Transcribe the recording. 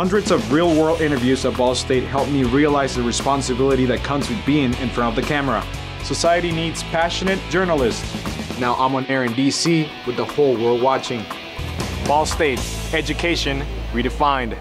Hundreds of real world interviews at Ball State helped me realize the responsibility that comes with being in front of the camera. Society needs passionate journalists. Now I'm on air in DC with the whole world watching. Ball State, education redefined.